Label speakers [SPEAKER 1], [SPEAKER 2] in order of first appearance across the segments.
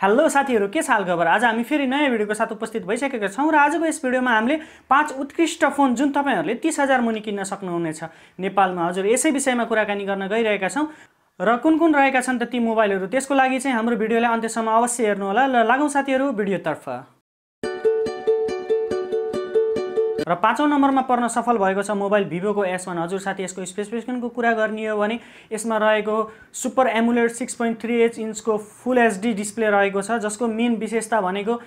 [SPEAKER 1] Hello साथीहरू के छ खबर आज हामी फेरि नयाँ भिडियोको साथ उपस्थित भइसकेका छौँ र आजको यस भिडियोमा हामीले पाँच उत्कृष्ट फोन जुन तपाईँहरूले तिस हजार मुनि किन्न सक्नुहुनेछ। नेपालमा हजुर यसै विषयमा कुराकानी गर्न गइरहेका छौँ। र कुन कुन रहेका छन् त ती मोबाइलहरू त्यसको लागि चाहिँ हाम्रो भिडियोलाई अन्त्यसम्म अवश्य हेर्नुहोला। ल लागौँ साथीहरू भिडियोतर्फ। र पाँचौँ नम्बरमा पर्न सफल भएको छ मोबाइल भिभोको एस वान हजुर साथी यसको स्पेसिफिकेसनको कुरा गर्ने हो भने यसमा रहेको super AMOLED six point three H इन्चको फुल एचडी डिस्प्ले रहेको छ जसको मेन विशेषता भनेको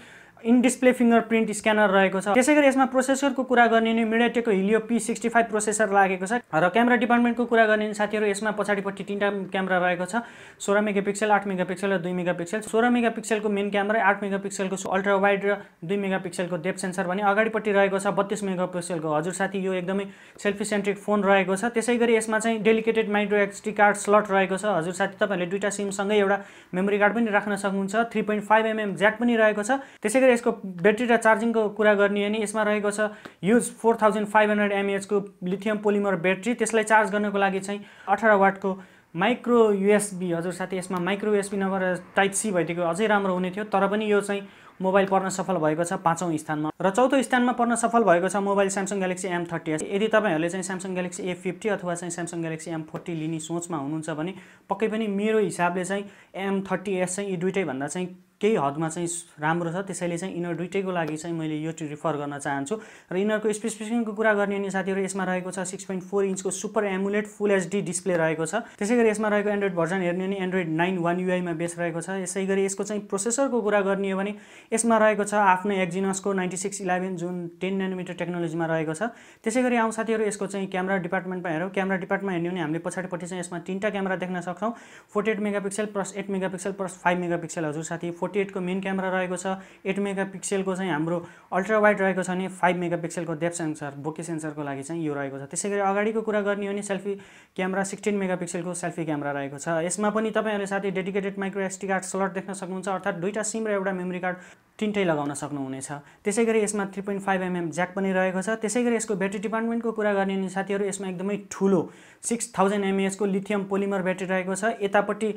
[SPEAKER 1] in display finger print scanner रहेको छ। त्यसै गरी यसमा प्रोसेसरको कुरा गर्ने नि मिडियाटेकको Helio P sixty five processor लागेको छ र क्यामेरा डिपार्टमेन्टको कुरा गर्ने साथीहरू यसमा पछाडिपट्टि तिनवटा क्यामेरा रहेको छ। सोह्र मेगा पिक्सल आठ मेगा पिक्सल र दुई मेगा पिक्सल सोह्र मेगा पिक्सलको मेन क्यामेरा आठ मेगा पिक्सलको अल्ट्रा वाइड र दुई मेगा पिक्सलको डेप सेन्सर भने अगाडिपट्टि रहेको छ बत्तिस मेगा पिक्सलको हजुर साथी यो एकदमै सेल्फी सेन्ट्रिक फोन रहेको छ। त्यसै गरी यसमा चाहिँ dedicated micro XT card slot रहेको छ। हजुर साथी तपाईँहरूले दुईवटा सिमसँगै एउटा मेमोरी कार्ड पनि राख्न सक्नुहुन्छ। Three point five MM jack पनि रहेको छ। त्यसै गरी यसको ब्याट्री र चार्जिङको कुरा गर्ने भने यसमा रहेको छ huge four thousand five hundred एमएचको lithium polymer battery त्यसलाई चार्ज गर्नको लागि चाहिँ अठार वाटको माइक्रो युएसबी हजुर साथी यसमा माइक्रो युएसबी नभएर टाइप सी भइदिएको अझै राम्रो हुने थियो तर पनि यो चाहिँ मोबाइल पर्न सफल भएको छ पाँचौँ स्थानमा। र चौथो स्थानमा पर्न सफल भएको छ mobile Samsung Galaxy M thirty S यदि तपाईँहरूले चाहिँ स्यामसङ ग्यालेक्सी ए फिफ्टी अथवा चाहिँ स्यामसङ ग्यालेक्सी एम फोर्टी लिने सोचमा हुनुहुन्छ भने पक्कै पनि मेरो हिसाबले चाहिँ एम थर्टी एस चाहिँ यी दुइटैभन्दा चाहिँ केही हदमा चाहिँ राम्रो छ। त्यसैले चाहिँ यिनीहरू दुइटैको लागि चाहिँ मैले यो रिफर गर्न चाहन्छु। र यिनीहरूको स्पेसिफिकेसनको कुरा गर्ने अनि साथीहरू यसमा रहेको छ six point four इन्चको super AMOLED full HD display रहेको छ। त्यसै गरी यसमा रहेको एन्ड्रोइड भर्जन हेर्ने भने एन्ड्रोइड नाइन वान युआईमा बेस रहेको छ। यसै गरी यसको चाहिँ प्रोसेसरको कुरा गर्ने हो भने यसमा रहेको छ आफ्नै एक्जिनसको नाइन्टी सिक्स इलेभेन जुन टेन नाइनोमिटर टेक्नोलोजीमा रहेको छ। त्यसै गरी आउँ साथीहरू यसको चाहिँ क्यामेरा डिपार्टमेन्टमा हेरौँ। क्यामेरा डिपार्टमेन्टमा हेर्ने भने हामीले पछाडिपट्टि चाहिँ यसमा तिनवटा क्यामेरा देख्न सक्छौँ। Forty eight megapixel plus eight megapixel plus five megapixel हजुर साथी। फोर्टी एटको मेन क्यामेरा रहेको छ एट मेगा पिक्सलको चाहिँ हाम्रो अल्ट्रा वाइड रहेको छ भने फाइभ मेगा पिक्सलको डेप सेन्सर बोके सेन्सरको लागि चाहिँ यो रहेको छ। त्यसै गरी अगाडिको कुरा गर्ने हो भने सेल्फी क्यामेरा सिक्सटिन मेगा पिक्सलको सेल्फी क्यामेरा रहेको छ। यसमा पनि तपाईँहरूले साथै dedicated micro SD card slot देख्न सक्नुहुन्छ अर्थात् दुईवटा सिम र एउटा मेमोरी कार्ड तिनटै लगाउन सक्नुहुनेछ। त्यसै गरी यसमा three point five MM jack पनि रहेको छ। त्यसै गरी यसको ब्याट्री डिपार्टमेन्टको कुरा गर्ने साथीहरू यसमा एकदमै ठुलो सिक्स थाउजन्ड एमएएचको लिथियम पोलिमर ब्याट्री रहेको छ। यतापट्टि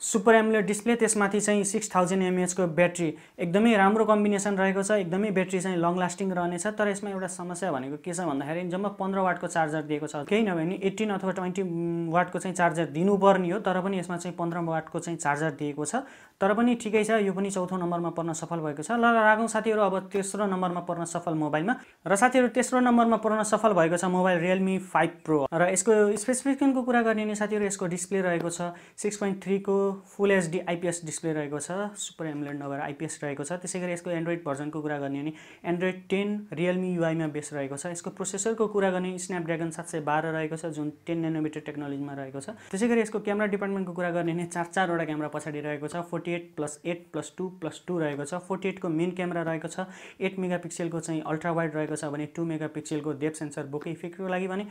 [SPEAKER 1] सुपर एमुलेट डिस्प्ले त्यसमाथि चाहिँ सिक्स थाउजन्ड एमएचको ब्याट्री एकदमै राम्रो कम्बिनेसन रहेको छ एकदमै ब्याट्री चाहिँ लङ लास्टिङ रहनेछ तर यसमा एउटा समस्या भनेको के छ भन्दाखेरि जम्मा पन्ध्र वाटको चार्जर दिएको छ केही नभए नि एट्टिन अथवा ट्वेन्टी वाटको चाहिँ चार्जर दिनुपर्ने हो तर पनि यसमा चाहिँ पन्ध्र वाटको चाहिँ चार्जर दिएको छ। तर पनि ठिकै छ यो पनि चौथो नम्बरमा पर्न सफल भएको छ। ल रागौँ साथीहरू अब तेस्रो नम्बरमा पर्न सफल मोबाइलमा। र साथीहरू तेस्रो नम्बरमा पर्न सफल भएको छ मोबाइल रियलमी फाइभ प्रो र यसको स्पेसिफिकेसनको कुरा गर्ने भने साथीहरू यसको डिस्प्ले रहेको छ सिक्स पोइन्ट थ्रीको फुल एचडी आइपिएस डिस्प्ले रहेको छ सुपर एमुलेट नभएर आइपिएस रहेको छ। त्यसै गरी यसको एन्ड्रोइड भर्जनको कुरा गर्ने भने एन्ड्रोइड टेन रियलमी युआईमा बेस रहेको छ। यसको प्रोसेसरको कुरा गर्ने स्न्यापड्रागन सात सय बाह्र रहेको छ जुन टेन नेनोमिटर टेक्नोलोजीमा रहेको छ। त्यसै गरी यसको क्यामेरा डिपार्टमेन्टको कुरा गर्ने भने चार चारवटा क्यामेरा पछाडि रहेको छ forty eight plus eight plus two plus two रहेको छ। फोर्टी एटको मेन क्यामेरा रहेको छ एट मेगा पिक्सलको चाहिँ अल्ट्रा वाइड रहेको छ भने टू मेगा पिक्सलको डेप सेन्सर बोके इफेक्टको लागि भने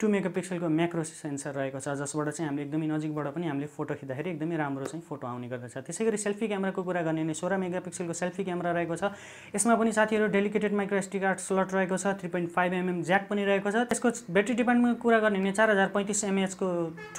[SPEAKER 1] टु मेगापिक्सलको म्याक्रो सेन्सर रहेको छ जसबाट चाहिँ हामीले एकदमै नजिकबाट पनि हामीले फोटो खिच्दाखेरि एकदमै राम्रो चाहिँ फोटो आउने गर्दछ। त्यसै गरी सेल्फी क्यामेराको कुरा गर्ने भने सोह्र मेगापिक्सलको सेल्फी क्यामेरा रहेको छ। यसमा पनि साथीहरू dedicated micro SD card slot रहेको छ three point five MM jack पनि रहेको छ। त्यसको ब्याट्री डिपार्टमेन्टको कुरा गर्ने भने चार हजार पैँतिस एमएचको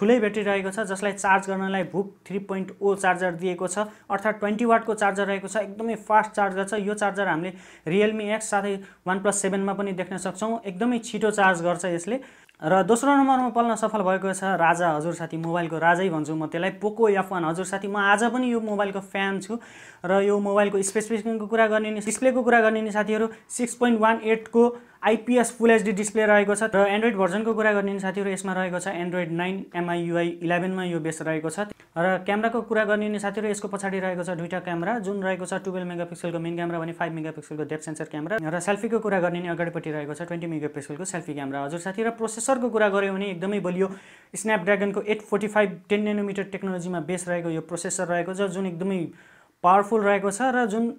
[SPEAKER 1] ठुलै ब्याट्री रहेको छ जसलाई चार्ज गर्नलाई भुक थ्री पोइन्ट ओ चार्जर दिएको छ। अर्थात् ट्वेन्टी वाटको चार्जर रहेको छ एकदमै फास्ट चार्ज गर्छ यो चार्जर हामीले रियलमी एक्स साथै वान प्लस सेभेनमा पनि देख्न सक्छौँ। एकदमै छिटो चार्ज गर्छ यसले। र दोस्रो नम्बरमा पल्न सफल भएको छ राजा हजुर साथी मोबाइलको राजै भन्छु म त्यसलाई पोको एफ वान। हजुर साथी म आज पनि यो मोबाइलको फ्यान छु र यो मोबाइलको स्पेसिफिकेसनको कुरा गर्ने डिस्प्लेको कुरा गर्ने नि साथीहरू सिक्स पोइन्ट वान एटको आइपिएस फुल एचडी डिस्प्ले रहेको छ र एन्ड्रोइड भर्जनको कुरा गर्ने साथीहरू यसमा रहेको छ एन्ड्रोइड नाइन एमआइयुआई इलेभेनमा यो बेस रहेको छ। र क्यामेराको कुरा गर्ने साथीहरू यसको पछाडि रहेको छ दुईवटा क्यामेरा जुन रहेको छ टुवेल्भ मेगापिक्सलको मेन क्यामेरा भने फाइभ मेगापिक्सलको डेप सेन्सर क्यामेरा। र सेल्फीको कुरा गर्ने अगाडिपट्टि रहेको छ ट्वेन्टी मेगापिक्सलको सेल्फी क्यामेरा। हजुर साथी र प्रोसेसरको कुरा गऱ्यो भने एकदमै बलियो। स्न्यापड्रागनको eight forty five ten nanometre टेक्नोलोजीमा बेस रहेको यो प्रोसेसर रहेको छ जुन एकदमै पावरफुल रहेको छ र जुन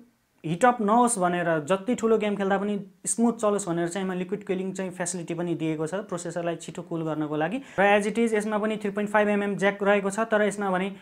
[SPEAKER 1] हिटअप नहोस् भनेर जति ठुलो गेम खेल्दा पनि स्मुथ चलोस् भनेर चाहिँ यसमा लिक्विड कुलिङ चाहिँ फेसिलिटी पनि दिएको छ प्रोसेसरलाई छिटो कुल गर्नको लागि। र एज इट इज यसमा पनि three point five MM jack रहेको छ तर यसमा भने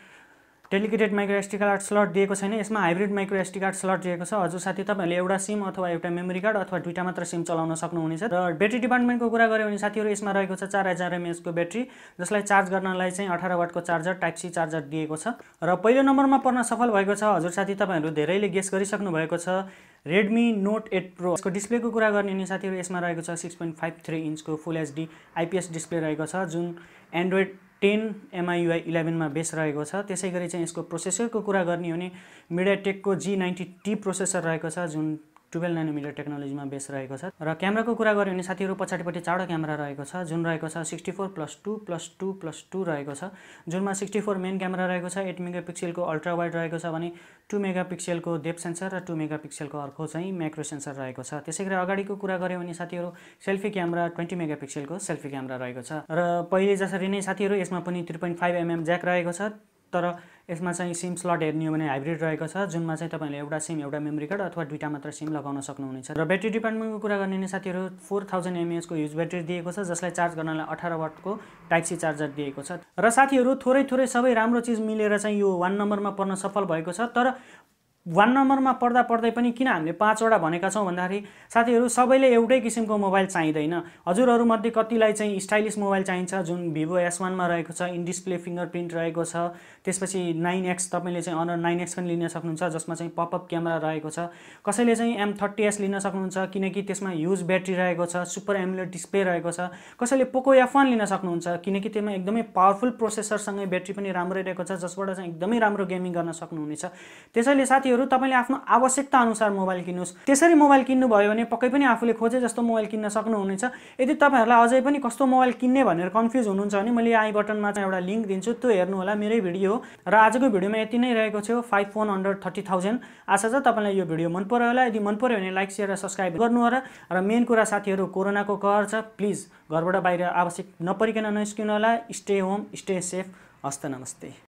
[SPEAKER 1] dedicated micro SD card slot दिएको छैन। यसमा hybrid micro SD card slot दिएको छ। हजुर साथी तपाईँहरूले एउटा सिम अथवा एउटा मेमोरी कार्ड अथवा दुईवटा मात्र सिम चलाउन सक्नुहुनेछ। र ब्याट्री डिपार्टमेन्टको कुरा गऱ्यो भने साथीहरू यसमा रहेको छ चार हजार एमएचको ब्याट्री जसलाई चार्ज गर्नलाई चाहिँ अठार वाटको चार्जर टाइप सी चार्जर दिएको छ। र पहिलो नम्बरमा पर्न सफल भएको छ। हजुर साथी तपाईँहरू धेरैले गेस गरिसक्नु भएको छ। रेडमी नोट एट प्रो यसको डिस्प्लेको कुरा गर्ने भने साथीहरू यसमा रहेको छ सिक्स पोइन्ट फाइभ थ्री इन्चको फुल एचडी आइपिएस डिस्प्ले रहेको छ। जुन एन्ड्रोइड टेन एमआइयुआई इलेभेनमा बेस रहेको छ। त्यसै गरी चाहिँ यसको प्रोसेसरको कुरा गर्ने हो भने मिडियाटेकको जी नाइन्टी टी प्रोसेसर रहेको छ जुन टुवेल्भ नाइनोमिटर टेक्नोलोजीमा बेस रहेको छ। र क्यामेराको कुरा गऱ्यो भने साथीहरू पछाडिपट्टि चारवटा क्यामेरा रहेको छ जुन रहेको छ sixty four plus two plus two plus two रहेको छ। जुनमा सिक्सटी फोर मेन क्यामेरा रहेको छ एट मेगा पिक्सलको अल्ट्रा वाइड रहेको छ भने टू मेगा पिक्सलको डेप सेन्सर र टू मेगा पिक्सलको अर्को चाहिँ म्याक्रो सेन्सर रहेको छ। त्यसै गरी अगाडिको कुरा गऱ्यो भने साथीहरू सेल्फी क्यामेरा ट्वेन्टी मेगा पिक्सलको सेल्फी क्यामेरा रहेको छ। र पहिले जसरी नै साथीहरू यसमा पनि three point five MM jack रहेको छ। तर यसमा चाहिँ सिम स्लट हेर्ने हो भने हाइब्रिड रहेको छ जुनमा चाहिँ तपाईँले एउटा सिम एउटा मेमोरी कार्ड अथवा दुईवटा मात्र सिम लगाउन सक्नुहुनेछ। र ब्याट्री डिपार्टमेन्टको कुरा गर्ने साथीहरू फोर थाउजन्ड एमएएचको युज ब्याट्री दिएको छ जसलाई चार्ज गर्नलाई अठार वाटको टाइप चार्जर दिएको छ। र साथीहरू थोरै थोरै सबै राम्रो चिज मिलेर चाहिँ यो वान नम्बरमा पर्न सफल भएको छ। तर वान नम्बरमा पढ्दा पढ्दै पनि किन हामीले पाँचवटा भनेका छौँ भन्दाखेरि साथीहरू सबैले एउटै किसिमको मोबाइल चाहिँदैन। हजुरहरूमध्ये कतिलाई चाहिँ स्टाइलिस मोबाइल चाहिन्छ जुन भिभो एस वानमा रहेको छ इन डिस्प्ले फिङ्गर प्रिन्ट रहेको छ त्यसपछि नाइन एक्स तपाईँले चाहिँ अनर नाइन एक्स पनि लिन सक्नुहुन्छ जसमा चाहिँ पपअप क्यामेरा रहेको छ। कसैले चाहिँ एम थर्टी एस लिन सक्नुहुन्छ किनकि त्यसमा युज ब्याट्री रहेको छ सुपर एमुलेट डिस्प्ले रहेको छ। कसैले पोको एफ वान लिन सक्नुहुन्छ किनकि त्यसमा एकदमै पावरफुल प्रोसेसरसँगै ब्याट्री पनि राम्रै रहेको छ जसबाट चाहिँ एकदमै राम्रो गेमिङ गर्न सक्नुहुनेछ। त्यसैले साथी साथीहरू तपाईँले आफ्नो आवश्यकता अनुसार मोबाइल किन्नुहोस्। त्यसरी मोबाइल किन्नुभयो भने पक्कै पनि आफूले खोजे जस्तो मोबाइल किन्न सक्नुहुनेछ। यदि तपाईँहरूलाई अझै पनि कस्तो मोबाइल किन्ने भनेर कन्फ्युज हुनुहुन्छ भने मैले आई बटनमा चाहिँ एउटा लिङ्क दिन्छु। त्यो हेर्नु होला। मेरै भिडियो हो। र आजको भिडियोमा यति नै रहेको थियो। Five phone under thirty thousand. आशा छ तपाईँलाई यो भिडियो मन पऱ्यो होला। यदि मन पऱ्यो भने लाइक सेयर र सब्सक्राइब गर्नु होला। र मेन कुरा साथीहरू कोरोनाको कहर छ। प्लिज घरबाट बाहिर आवश्यक नपरिकन नस्किनु होला। Stay home stay safe. हस्त नमस्ते।